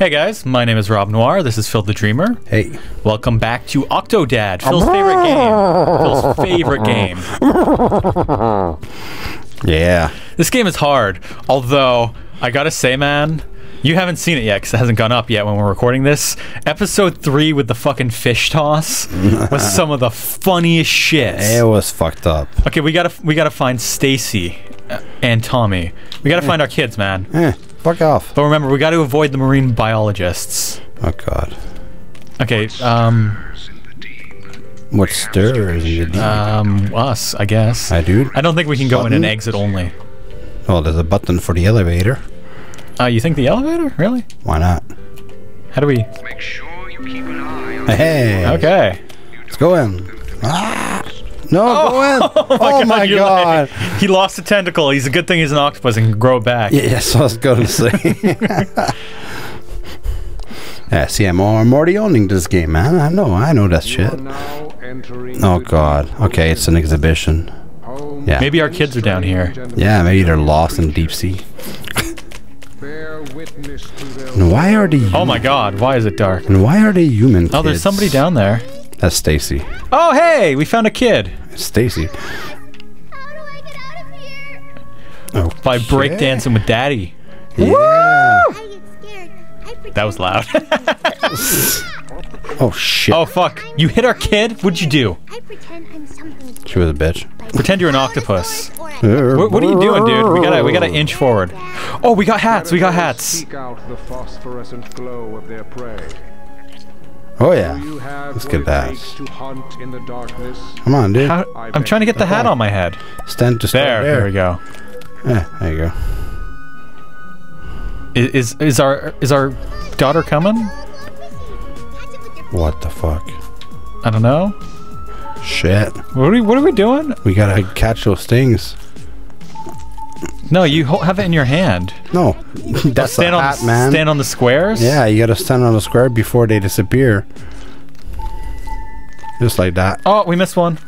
Hey guys, my name is Rob Noire. This is Phil the Dreamer. Hey. Welcome back to Octodad, Phil's favorite game. Phil's favorite game. Yeah. This game is hard, although I gotta say, man, you haven't seen it yet because it hasn't gone up yet when we're recording this. Episode three with the fucking fish toss was some of the funniest shit. It was fucked up. Okay, we gotta we gotta find Stacy and Tommy. We gotta find our kids, man. Eh, fuck off. But remember, we got to avoid the marine biologists. Oh god. Okay, um, What stirs in your deep? um, us, I guess. I do. I don't think we can go in an exit only. Oh, there's a button for the elevator. Uh, you think the elevator? Really? Why not? How do we? Make sure you keep an eye on Hey. Okay. Let's go in. Ah! No, oh, go in. Oh my, oh, you're god. like- he lost a tentacle. He's a good thing he's an octopus and can grow back. Yeah, yes, I was gonna say. yeah, see, I'm, I'm already owning this game, man. I know, I know that shit. Oh god. Okay, it's an exhibition. home. Yeah. Maybe our kids are down here. Yeah, maybe they're lost in deep sea. Bear witness to their And why are they? Oh my god, why is it dark? And why are they human? Oh, there's somebody down there. That's Stacy. Oh, hey, we found a kid Stacy. How do I get out of here? Oh, by breakdancing with daddy. Yeah. I get scared. I pretend That was loud. Oh shit. oh, fuck. You hit our kid? What'd you do? I pretend I'm something. She was a bitch. Pretend you're an octopus. What, what are you doing, dude? We gotta, we gotta inch forward. Oh, we got hats. We got hats. Oh yeah. You have Let's get that. takes to hunt in the darkness. Come on, dude. How, I'm trying to get the hat on my head. Stand to start There, there. there we go. Yeah, there you go. Is is our is our daughter coming? What the fuck? I don't know. Shit. What are we What are we doing? We gotta catch those things. No, you have it in your hand. No, that's stand a on hat, the, man. stand on the squares. yeah, you gotta stand on the square before they disappear. Just like that. Oh, we missed one.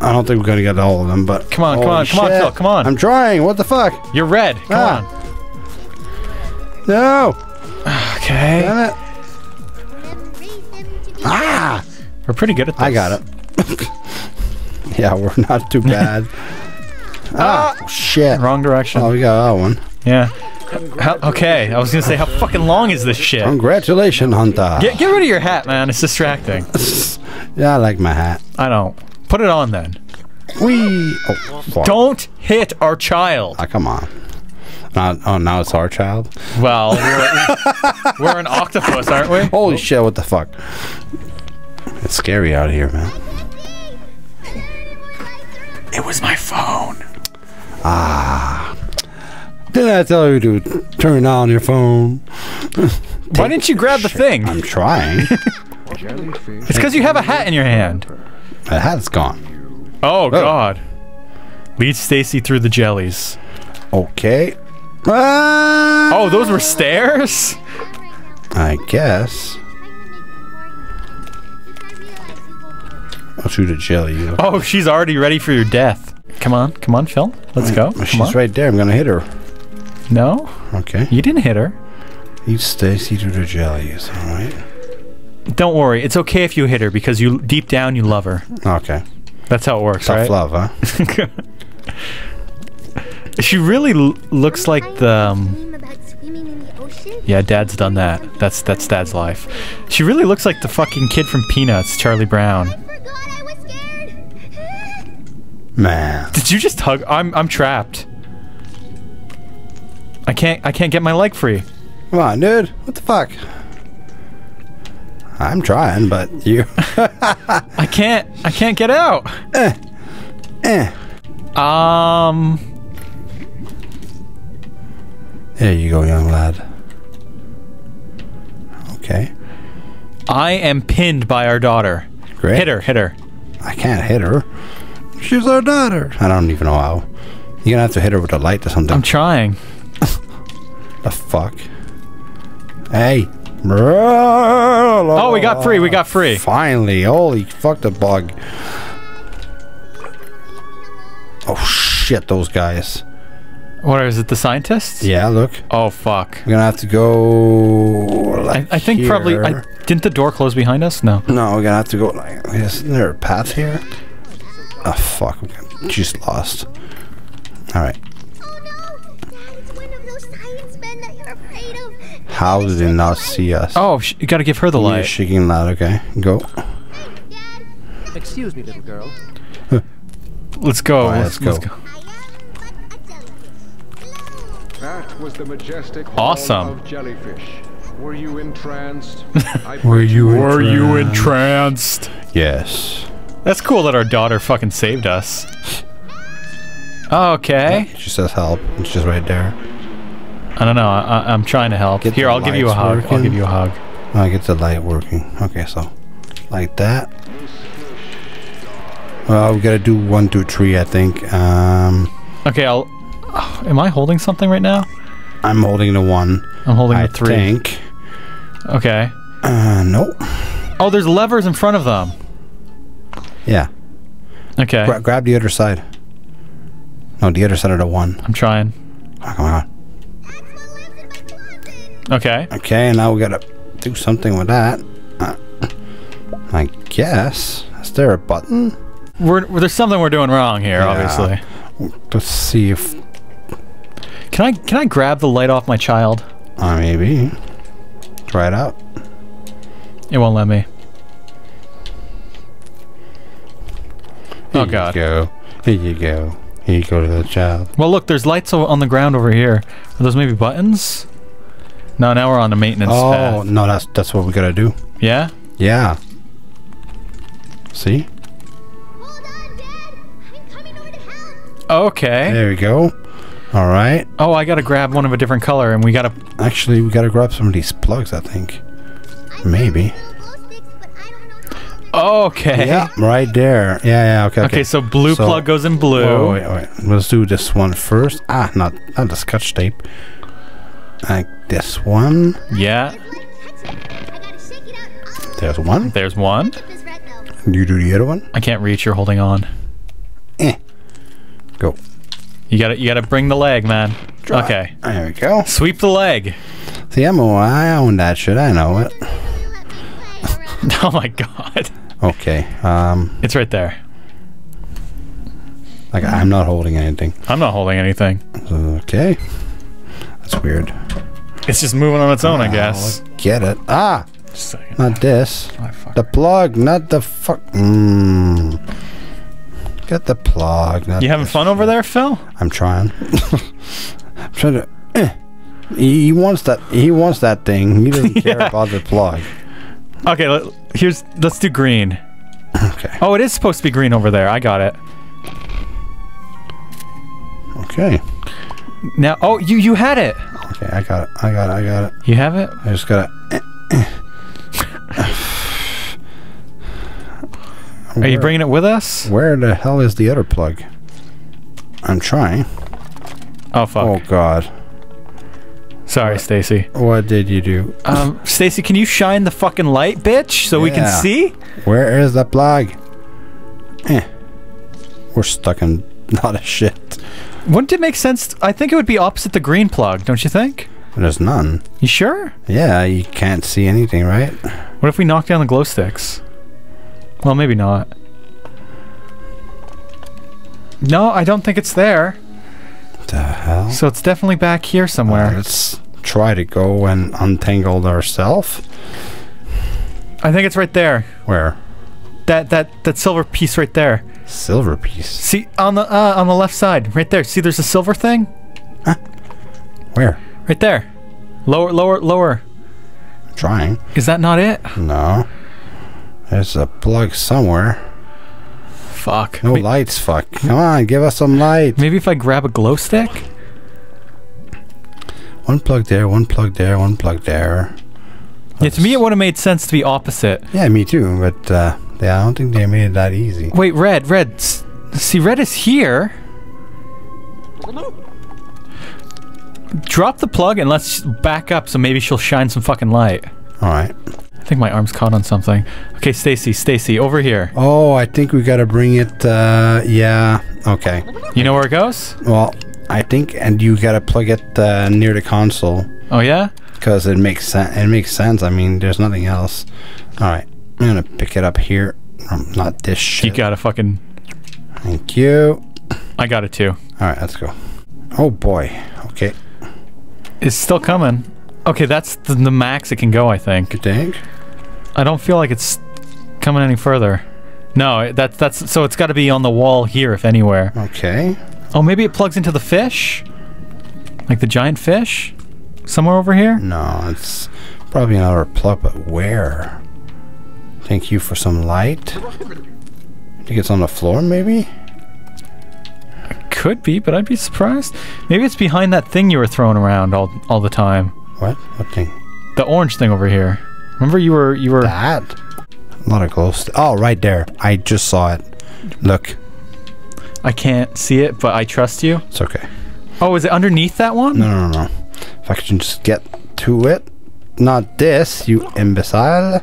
I don't think we're gonna get all of them, but Come on, come on, come on, shit. Phil, come on. I'm trying. What the fuck? You're red. Come Ah. on. No! Okay. Damn it! Ah! We're pretty good at this. I got it. yeah, we're not too bad. Ah, shit. Wrong direction. Oh, we got that one. Yeah. How, okay, I was gonna say, how fucking long is this shit? Congratulations, Hunter. Get, get rid of your hat, man. It's distracting. Yeah, I like my hat. I don't. Put it on then. We. Oh, fuck. Don't hit our child. Ah, come on. Now, oh, now it's our child. Well, we're, we're an octopus, aren't we? Holy shit! What the fuck? It's scary out here, man. It was my phone. Didn't I tell you to turn on your phone? Why didn't you grab the thing? I'm trying. It's because you have a hat in your hand. the hat's gone. Oh, God. Lead Stacy through the jellies. Okay. Ah, Oh, those were stairs? I guess. I'll shoot a jelly. Oh, she's already ready for your death. Come on, come on, Phil. Let's go. Come She's on. right there. I'm gonna hit her. No, Okay. you didn't hit her. Eat Stacy to the jellies. All right. Don't worry. It's okay if you hit her because you deep down you love her. Okay. That's how it works, Tough right? love, huh? She really l- looks like the. Um, dream about swimming in the ocean. yeah, Dad's done that. That's that's Dad's life. She really looks like the fucking kid from Peanuts, Charlie Brown. Man. Did you just hug? I'm I'm trapped. I can't I can't get my leg free. Come on, dude. What the fuck? I'm trying, but you. I can't I can't get out. eh. Um. There you go, young lad. Okay. I am pinned by our daughter. Great. Hit her, hit her. I can't hit her. She's our daughter. I don't even know how. You're gonna have to hit her with a light or something. I'm trying. the fuck? Hey. Oh, Oh, we got free. We got free. Finally. Holy fuck the bug. Oh shit, those guys. What is it? The scientists? Yeah, look. Oh fuck. We're gonna have to go I, I think probably. I, didn't the door close behind us? No. No, we're gonna have to go like. Isn't there a path here? Oh fuck! we got- She's lost. All right. Oh no! Dad, it's one of those science men that you're afraid of. How did they not see us? Oh, sh- you got to give her the You're light. shaking loud. Okay, go. Dad, Excuse me, little girl. Let's go. Alright, let's, let's let's go. go. I am but a jellyfish. Hello. That was the majestic Awesome. of jellyfish. Were you entranced? Were bet you Were you entranced? entranced? Yes. That's cool that our daughter fucking saved us. Okay. She says help. It's just right there. I don't know. I, I'm trying to help. Get Here, I'll give you a hug. I'll give you a hug. I get the light working. Okay, so like that. Well, we gotta do one, two, three. I think. Um, Okay, I'll. am I holding something right now? I'm holding the one. I'm holding I the three. think. Okay. Uh, no. Oh, there's levers in front of them. Yeah. Okay. Gra- grab the other side. No, the other side of the one. I'm trying. Come on, come on. That's what lives in my closet. Okay. Okay, now we gotta do something with that. Uh, I guess. Is there a button? We're, there's something we're doing wrong here, Yeah. obviously. Let's see if. Can I can I grab the light off my child? Uh, maybe. Try it out. It won't let me. Oh, here Oh you go. Here you go. Here you go to the child. Well, look, there's lights on the ground over here. Are those maybe buttons? No, now we're on the maintenance Oh path. no, that's that's what we gotta do. Yeah? Yeah. See? Hold on, Dad. I'm coming over to help. Okay. There we go. All right. Oh, I gotta grab one of a different color, and we gotta. Actually, we gotta grab some of these plugs. I think. Maybe. Okay. Yeah, right there. Yeah, yeah. Okay. Okay, so blue So- plug goes in blue. Oh, wait, wait. Let's do this one first. Ah, not not the scotch tape. Like this one. Yeah. Let it touch it. I gotta shake it out. There's one. There's one. You do the other one. I can't reach. You're holding on. Eh. Go. You gotta. You gotta bring the leg, man. Okay. There we go. Sweep the leg. See, I'm a, I own that shit. I know it. You let me play around. Oh my god. Okay. Um. It's right there. Like I'm not holding anything. I'm not holding anything. Okay. That's weird. It's just moving on its own, I Oh, guess. Get it? Ah, Just a second. not this. Oh, fuck. The plug, not the fuck. Mm. Get the plug. Not You having this fun over there, Phil? I'm trying. I'm trying to. eh. He, he wants that. He wants that thing. He doesn't care Yeah. about the plug. Okay, let, here's let's do green. Okay. Oh, it is supposed to be green over there. I got it. Okay. Now, oh, you you had it. Okay. I got it. I got it. I got it. You have it. I just gotta. eh, Are you bringing it with us? Where the hell is the other plug? I'm trying. Oh fuck. Oh God. Sorry, Stacy. What did you do? Um, Stacy, can you shine the fucking light, bitch, so we can see? Where is the plug? Eh. We're stuck in not a lot of shit. Wouldn't it make sense? I think it would be opposite the green plug, don't you think? There's none. You sure? Yeah, you can't see anything, right? What if we knock down the glow sticks? Well, maybe not. No, I don't think it's there. The hell? So it's definitely back here Uh, somewhere. let's try to go and untangle ourselves. I think it's right there. Where? That that that silver piece right there. Silver piece. See on the uh, on the left side, right there. See, there's a silver thing Where? right there. Lower, lower, lower. trying. Is that not it? No. There's a plug somewhere. Fuck. No lights, fuck. Come on, give us some light. Maybe if I grab a glow stick. One plug there, one plug there, one plug there. Yeah, to me it would have made sense to be opposite. Yeah, me too, but uh, yeah, I don't think they made it that easy. Wait, red, red. s- See, red is here. Drop the plug and let's back up so maybe she'll shine some fucking light. Alright. I think my arm's caught on something. Okay, Stacy, Stacy, over here. Oh, I think we gotta bring it, uh, yeah. Okay. You know where it goes? Well, I think, and you gotta plug it uh, near the console. Oh yeah? because it makes sense. It makes sense. I mean, there's nothing else. All right, I'm gonna pick it up here. Um, not this shit. You gotta fucking. Thank you. I got it too. All right, let's go. Oh boy. Okay. It's still coming. Okay, that's the, the max it can go. I think. You think? I don't feel like it's coming any further. No, that's that's so it's got to be on the wall here, if anywhere. Okay. Oh, maybe it plugs into the fish, like the giant fish, somewhere over here. No, it's probably another plug, but where? Thank you for some light. I Think it's on the floor, maybe? Could be, but I'd be surprised. Maybe it's behind that thing you were throwing around all all the time. What? What thing? The orange thing over here. Remember you were you were That? A lot of glow. St- oh, right there. I just saw it. Look, I can't see it, but I trust you. it's okay. Oh, is it underneath that one? No, no, no, no. If I can just get to it. Not this, you imbecile.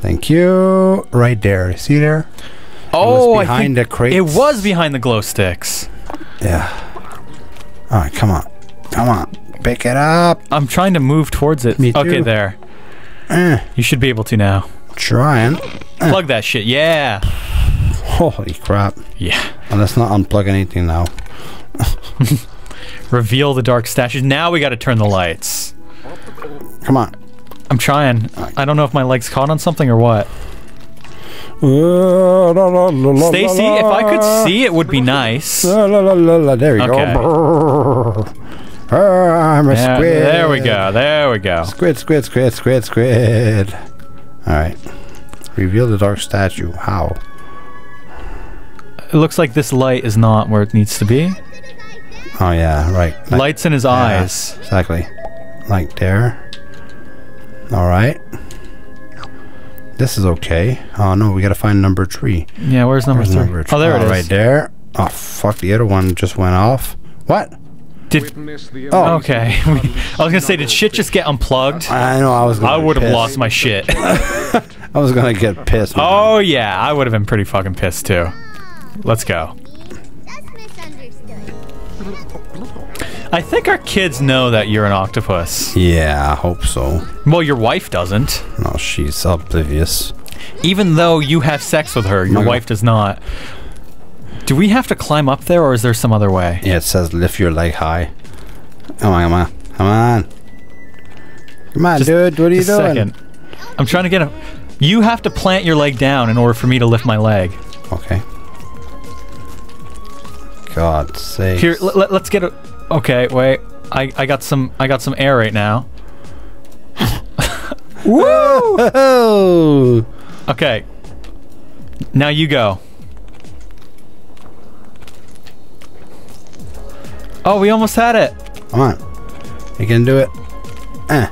Thank you. Right there. See there? Oh, I behind the crates. It was behind the glow sticks. Yeah. All right, come on. Come on. Pick it up. I'm trying to move towards it. Me too. Okay, there. Eh, You should be able to now. trying. Plug that shit. Yeah. Holy crap. Yeah. Well, let's not unplug anything now. Reveal the dark stashes. Now we got to turn the lights. Come on. I'm trying. I don't know if my leg's caught on something or what. Stacy, if I could see, it would be nice. La, la, la, la, la. There you Okay. go. Brrr. I'm a Yeah, squid. there we go. There we go. Squid, squid, squid, squid, squid. All right. Reveal the dark statue. How? It looks like this light is not where it needs to be. Oh yeah, right. Like- Lights in his yeah, eyes. Exactly. Like there. All right. This is okay. Oh no, we gotta find number three. Yeah, where's number Where's three? number Oh, there it oh, is. Right there. Oh fuck! The other one just went off. What? Did Oh, okay. I was gonna say, did shit just get unplugged? I know. I was. Gonna I would have lost my shit. I was gonna get pissed. man. Oh yeah, I would have been pretty fucking pissed too. Let's go. I think our kids know that you're an octopus. Yeah, I hope so. Well, your wife doesn't. No, she's oblivious. Even though you have sex with her, your wife does not. Do we have to climb up there, or is there some other way? Yeah, it says lift your leg high. Come on, come on, come on. Come on, Just- dude. What are you doing? second. I'm trying to get a. You have to plant your leg down in order for me to lift my leg. Okay. God's sake. Here, let, us get a. Okay, wait. I, I got some I got some air right now. Woo! Okay. Now you go. Oh, we almost had it. Come on. You can do it. Eh.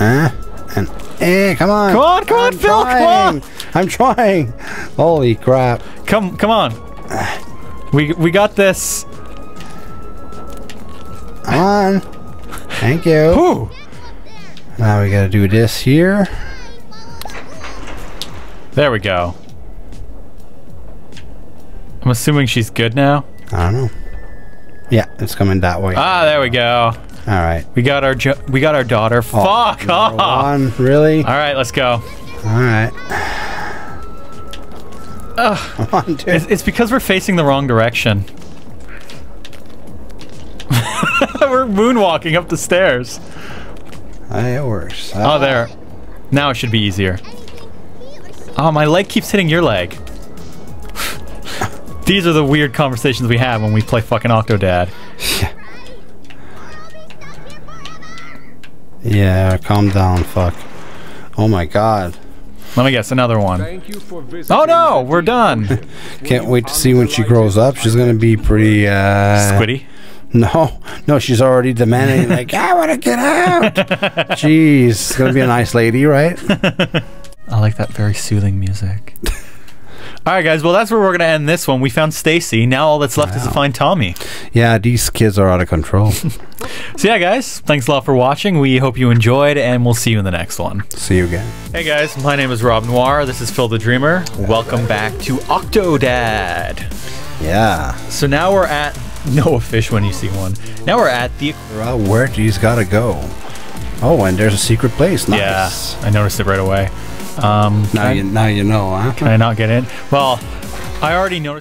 Eh. And. Eh, come on. Come on, come on, I'm Phil, come on. I'm trying. Holy crap. Come come on. We we got this. Come on. Thank you. Whew. Now we gotta do this here. There we go. I'm assuming she's good now. I don't know. Yeah, it's coming that way. Ah, there we go. All right. We got our jo- we got our daughter. Fuck off. One, really? All right, let's go. All right. Come on, dude. It's, it's because we're facing the wrong direction. we're moonwalking up the stairs. Hey, it works. Oh, there. Now it should be easier. Oh, my leg keeps hitting your leg. These are the weird conversations we have when we play fucking Octodad. Yeah, calm down, fuck. Oh my god. Let me guess, another one. Thank you for visiting Oh no, we're done. Can't wait to see when she grows up. She's gonna be pretty, uh... Squiddy. No, no, she's already demanding, like, I wanna get out! Jeez, it's gonna be a nice lady, right? I like that very soothing music. All right, guys. Well, that's where we're gonna end this one. We found Stacy. Now all that's left is to find Tommy. Yeah, these kids are out of control. So yeah, guys. Thanks a lot for watching. We hope you enjoyed, and we'll see you in the next one. see you again. Hey guys, my name is Rob Noire. This is Phil the Dreamer. Welcome back to Octodad. Yeah. So now we're at Noah Fish when you see one. Now we're at the where these gotta go? Oh, and there's a secret place. Nice. Yeah, I noticed it right away. Um, Now you now you know, huh? I, can I not get in? Well, I already noticed.